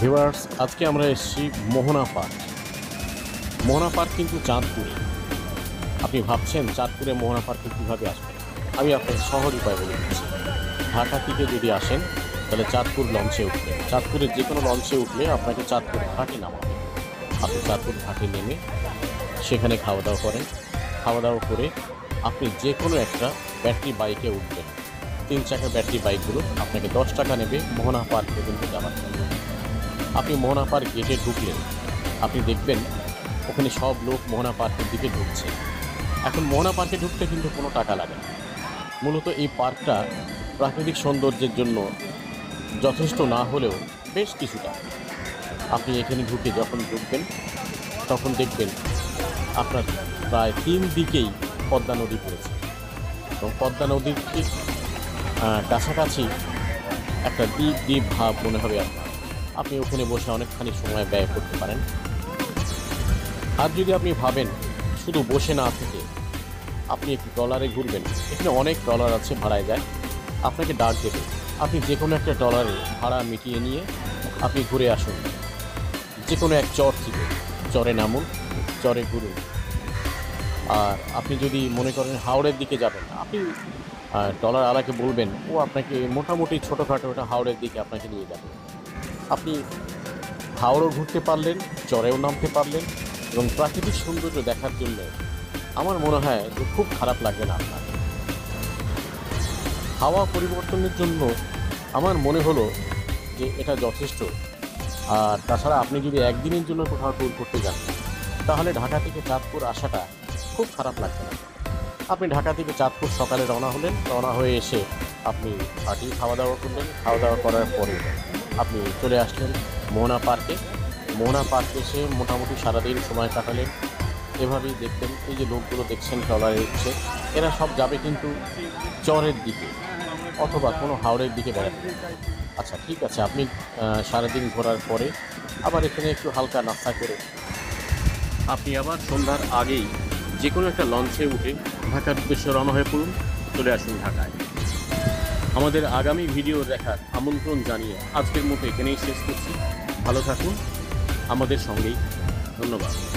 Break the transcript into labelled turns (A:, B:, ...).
A: Viewers আজকে আমরা এসেছি মোহনা পার্ক। মোহনা পার্ক কিন্তু চাঁদপুরে। আপনি ভাবছেন চাঁদপুরে মোহনা পার্কে কীভাবে আসবেন আমি আপনাকে সহজ উপায় বলে দিচ্ছি। ঢাকা থেকে যদি আসেন, তাহলে চাঁদপুর লঞ্চে উঠলে। চাঁদপুরের যে কোনো লঞ্চে উঠলে আপনাকে চাঁদপুর ঘাটে নামাবে। আপনি চাঁদপুর ঘাটে নেমে সেখানে খাওয়া দাওয়া করেন। খাওয়া দাওয়া করে আপনি যে কোনো একটা ব্যাটারি বাইকে উঠবেন। তিন চাকার ব্যাটারি বাইকগুলো আপনাকে দশ টাকা নেবে মোহনা পার্ক পর্যন্ত যাওয়ার জন্য। আপনি মোহনা পার্ক গেটে ঢুকলেন। আপনি দেখবেন ওখানে সব লোক মোহনা পার্কের দিকে ঢুকছে। এখন মোহনা পার্কে ঢুকতে কিন্তু কোনো টাকা লাগে না। মূলত এই পার্কটা প্রাকৃতিক সৌন্দর্যের জন্য যথেষ্ট না হলেও বেশ কিছুটা। আপনি এখানে ঢুকে যখন ঢুকবেন, তখন দেখবেন আপনার প্রায় তিন দিকেই পদ্মা নদী পড়েছে। এবং পদ্মা নদীর ঠিক কাছাকাছি একটা দ্বীপ দ্বীপ ভাব মনে হবে আপনার। আপনি ওখানে বসে অনেকখানি সময় ব্যয় করতে পারেন। আর যদি আপনি ভাবেন শুধু বসে না থেকে আপনি একটু ডলারে ঘুরবেন, এখানে অনেক ডলার আছে ভাড়ায় যায়। আপনাকে ডাক দেবে, আপনি যে কোনো একটা ডলারে ভাড়া মিটিয়ে নিয়ে আপনি ঘুরে আসুন। যে কোনো এক চর থেকে, চরে নামুন, চরে ঘুরুন। আর আপনি যদি মনে করেন হাওড়ের দিকে যাবেন, আপনি ডলার আলাকে বলবেন, ও আপনাকে মোটামুটি ছোটোখাটো একটা হাওড়ের দিকে আপনাকে নিয়ে যাবে। আপনি হাওড়ও ঘুরতে পারলেন, চরেও নামতে পারলেন এবং প্রাকৃতিক সৌন্দর্য দেখার জন্য আমার মনে হয় যে খুব খারাপ লাগবে না আপনার। হাওয়া পরিবর্তনের জন্য আমার মনে হলো যে এটা যথেষ্ট। আর তাছাড়া আপনি যদি একদিনের জন্য কোথাও ট্যুর করতে যান, তাহলে ঢাকা থেকে চাঁদপুর আসাটা খুব খারাপ লাগবে না। আপনি ঢাকা থেকে চাঁদপুর সকালে রওনা হলেন, রওনা হয়ে এসে আপনি পার্টি খাওয়া দাওয়া করলেন খাওয়া দাওয়া করার পরে আপনি চলে আসলেন মোহনা পার্কে। মোহনা পার্কে এসে মোটামুটি সারাদিন সময় কাটালেন। এভাবেই দেখবেন এই যে লোকগুলো দেখছেন, ট্রলারে উঠছে, এরা সব যাবে কিন্তু চরের দিকে অথবা কোনো হাওড়ের দিকে বেড়াতে। আচ্ছা ঠিক আছে, আপনি সারাদিন ঘোরার পরে আবার এখানে একটু হালকা নাস্তা করে। আপনি আবার সন্ধ্যার আগেই যে কোনো একটা লঞ্চে উঠে ঢাকার উদ্দেশ্যে রওনা হয়ে পড়ুন। চলে আসুন ঢাকায়। আমাদের আগামী ভিডিও দেখার আমন্ত্রণ জানিয়ে আজকের মতো এখানেই শেষ করছি। ভালো থাকুন। আমাদের সঙ্গেই। ধন্যবাদ।